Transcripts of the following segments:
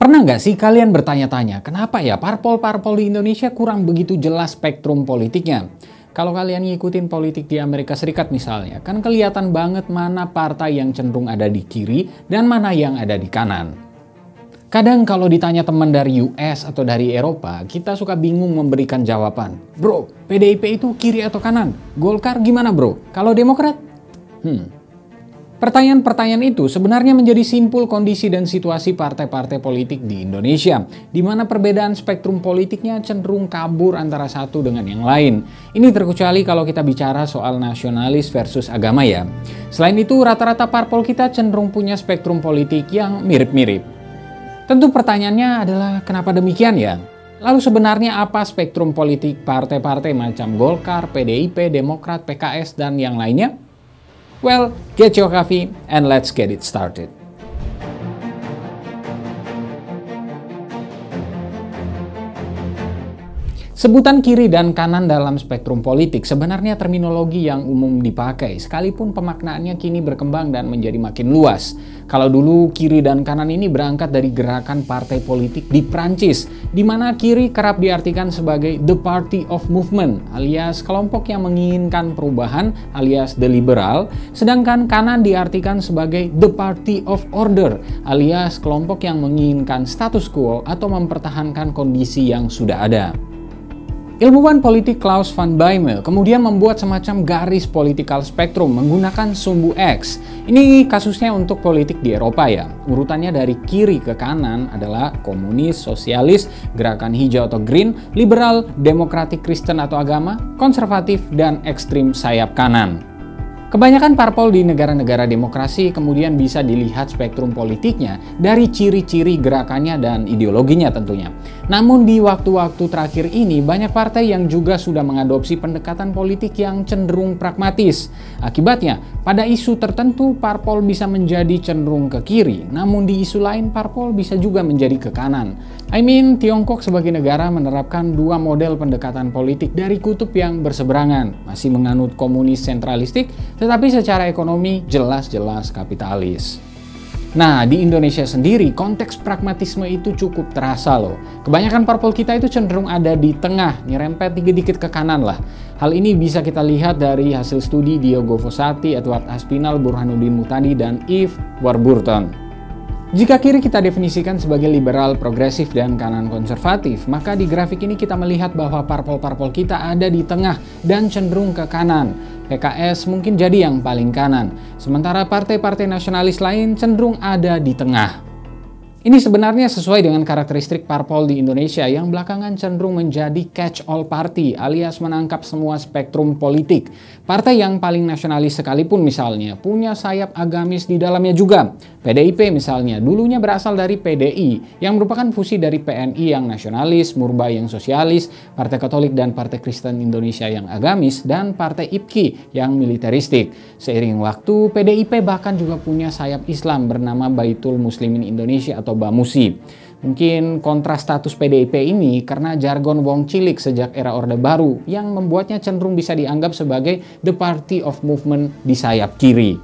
Pernah nggak sih kalian bertanya-tanya, kenapa ya parpol-parpol di Indonesia kurang begitu jelas spektrum politiknya? Kalau kalian ngikutin politik di Amerika Serikat misalnya, kan kelihatan banget mana partai yang cenderung ada di kiri dan mana yang ada di kanan. Kadang kalau ditanya teman dari US atau dari Eropa, kita suka bingung memberikan jawaban. Bro, PDIP itu kiri atau kanan? Golkar gimana bro? Kalau Demokrat? Hmm, Pertanyaan-pertanyaan itu sebenarnya menjadi simpul kondisi dan situasi partai-partai politik di Indonesia, di mana perbedaan spektrum politiknya cenderung kabur antara satu dengan yang lain. Ini terkecuali kalau kita bicara soal nasionalis versus agama ya. Selain itu, rata-rata parpol kita cenderung punya spektrum politik yang mirip-mirip. Tentu pertanyaannya adalah kenapa demikian ya? Lalu sebenarnya apa spektrum politik partai-partai macam Golkar, PDIP, Demokrat, PKS, dan yang lainnya? Well, get your coffee and let's get it started. Sebutan kiri dan kanan dalam spektrum politik sebenarnya terminologi yang umum dipakai, sekalipun pemaknaannya kini berkembang dan menjadi makin luas. Kalau dulu kiri dan kanan ini berangkat dari gerakan partai politik di Prancis, di mana kiri kerap diartikan sebagai the party of movement, alias kelompok yang menginginkan perubahan, alias the liberal, sedangkan kanan diartikan sebagai the party of order, alias kelompok yang menginginkan status quo atau mempertahankan kondisi yang sudah ada. Ilmuwan politik Klaus van Bijmel kemudian membuat semacam garis political spectrum menggunakan sumbu X. Ini kasusnya untuk politik di Eropa ya. Urutannya dari kiri ke kanan adalah komunis, sosialis, gerakan hijau atau green, liberal, demokratik Kristen atau agama, konservatif, dan ekstrim sayap kanan. Kebanyakan parpol di negara-negara demokrasi kemudian bisa dilihat spektrum politiknya dari ciri-ciri gerakannya dan ideologinya tentunya. Namun di waktu-waktu terakhir ini banyak partai yang juga sudah mengadopsi pendekatan politik yang cenderung pragmatis. Akibatnya, pada isu tertentu parpol bisa menjadi cenderung ke kiri, namun di isu lain parpol bisa juga menjadi ke kanan. I mean, Tiongkok sebagai negara menerapkan dua model pendekatan politik dari kutub yang berseberangan, masih menganut komunis sentralistik, tetapi secara ekonomi jelas-jelas kapitalis. Nah, di Indonesia sendiri konteks pragmatisme itu cukup terasa loh. Kebanyakan parpol kita itu cenderung ada di tengah, nyerempet dikit-dikit ke kanan lah. Hal ini bisa kita lihat dari hasil studi Diogo Fossati, Edward Aspinal, Burhanuddin Mutadi, dan Yves Warburton. Jika kiri kita definisikan sebagai liberal, progresif, dan kanan konservatif, maka di grafik ini kita melihat bahwa parpol-parpol kita ada di tengah dan cenderung ke kanan. PKS mungkin jadi yang paling kanan, sementara partai-partai nasionalis lain cenderung ada di tengah. Ini sebenarnya sesuai dengan karakteristik parpol di Indonesia yang belakangan cenderung menjadi catch-all party alias menangkap semua spektrum politik. Partai yang paling nasionalis sekalipun misalnya punya sayap agamis di dalamnya juga. PDIP misalnya dulunya berasal dari PDI yang merupakan fusi dari PNI yang nasionalis, Murba yang sosialis, Partai Katolik dan Partai Kristen Indonesia yang agamis, dan Partai IPKI yang militeristik. Seiring waktu, PDIP bahkan juga punya sayap Islam bernama Baitul Muslimin Indonesia atau atau Bamusi. Mungkin kontras status PDIP ini karena jargon Wong Cilik sejak era Orde Baru yang membuatnya cenderung bisa dianggap sebagai the party of movement di sayap kiri.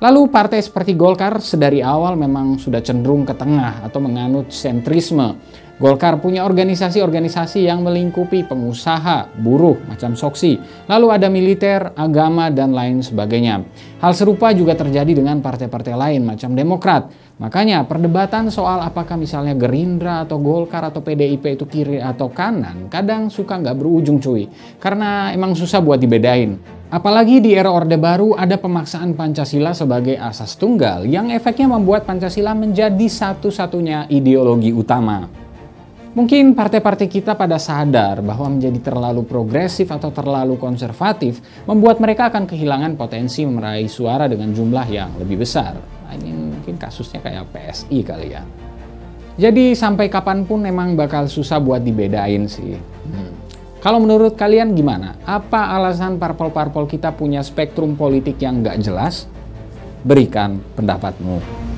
Lalu partai seperti Golkar sedari awal memang sudah cenderung ke tengah atau menganut sentrisme. Golkar punya organisasi-organisasi yang melingkupi pengusaha, buruh, macam Soksi. Lalu ada militer, agama, dan lain sebagainya. Hal serupa juga terjadi dengan partai-partai lain macam Demokrat. Makanya perdebatan soal apakah misalnya Gerindra atau Golkar atau PDIP itu kiri atau kanan kadang suka nggak berujung cuy. Karena emang susah buat dibedain. Apalagi di era Orde Baru ada pemaksaan Pancasila sebagai asas tunggal yang efeknya membuat Pancasila menjadi satu-satunya ideologi utama. Mungkin partai-partai kita pada sadar bahwa menjadi terlalu progresif atau terlalu konservatif membuat mereka akan kehilangan potensi meraih suara dengan jumlah yang lebih besar. Nah, ini mungkin kasusnya kayak PSI kali ya. Jadi sampai kapan pun memang bakal susah buat dibedain sih. Hmm. Kalau menurut kalian gimana? Apa alasan parpol-parpol kita punya spektrum politik yang nggak jelas? Berikan pendapatmu.